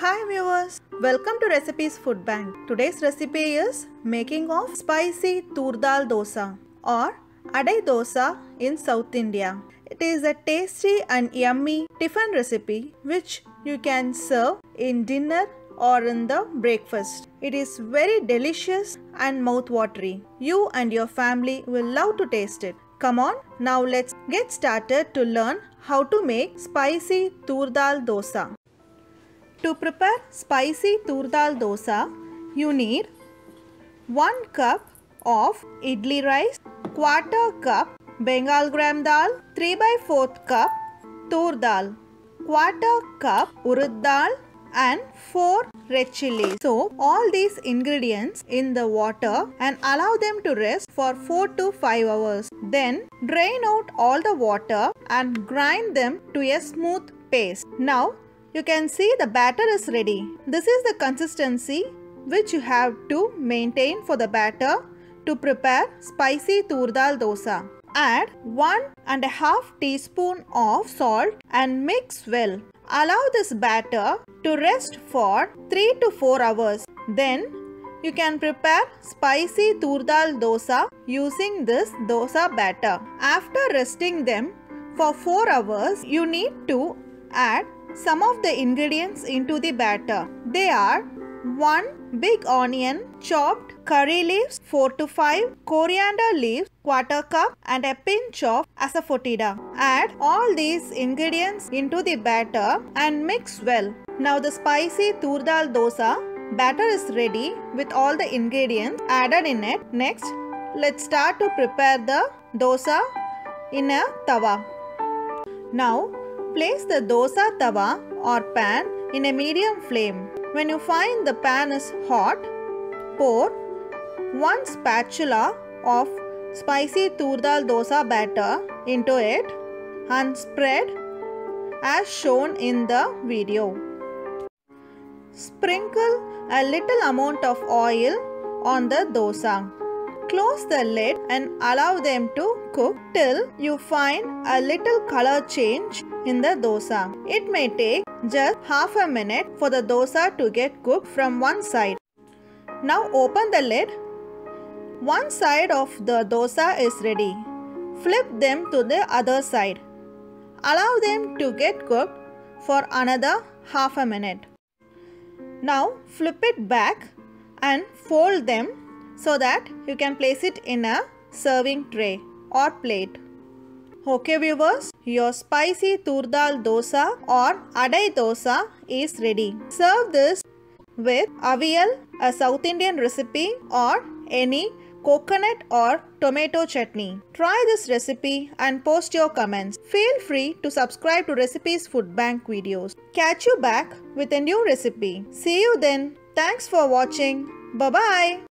Hi viewers, welcome to Recipes Food Bank. Today's recipe is making of spicy tur dal dosa or adai dosa in South India. It is a tasty and yummy tiffin recipe which you can serve in dinner or in the breakfast. It is very delicious and mouth-watery. You and your family will love to taste it. Come on, now let's get started to learn how to make spicy tur dal dosa. To prepare spicy tur dal dosa, you need 1 cup of idli rice, quarter cup Bengal gram dal, 3 by 4th cup tur dal, quarter cup urud dal and 4 red chilies. So all these ingredients in the water and allow them to rest for 4 to 5 hours. Then drain out all the water and grind them to a smooth paste. Now you can see the batter is ready. This is the consistency which you have to maintain for the batter to prepare spicy tur dal dosa. Add 1 and a half teaspoon of salt and mix well. Allow this batter to rest for 3 to 4 hours. Then you can prepare spicy tur dal dosa using this dosa batter. After resting them for 4 hours, you need to add some of the ingredients into the batter. They are 1 big onion chopped, curry leaves 4 to 5, coriander leaves quarter cup and a pinch of asafoetida. Add all these ingredients into the batter and mix well. Now the spicy tur dal dosa batter is ready with all the ingredients added in it. Next, let's start to prepare the dosa in a tawa. Now, Place the dosa tawa or pan in a medium flame. When you find the pan is hot, pour 1 spatula of spicy tur dal dosa batter into it and spread as shown in the video. Sprinkle a little amount of oil on the dosa. Close the lid and allow them to cook till you find a little color change in the dosa. It may take just half a minute for the dosa to get cooked from one side. Now open the lid. One side of the dosa is ready. Flip them to the other side. Allow them to get cooked for another half a minute. Now flip it back and fold them so that you can place it in a serving tray or plate. Okay viewers, your spicy tur dal dosa or adai dosa is ready. Serve this with avial, a South Indian recipe or any coconut or tomato chutney. Try this recipe and post your comments. Feel free to subscribe to Recipes Food Bank videos. Catch you back with a new recipe. See you then. Thanks for watching. Bye-bye.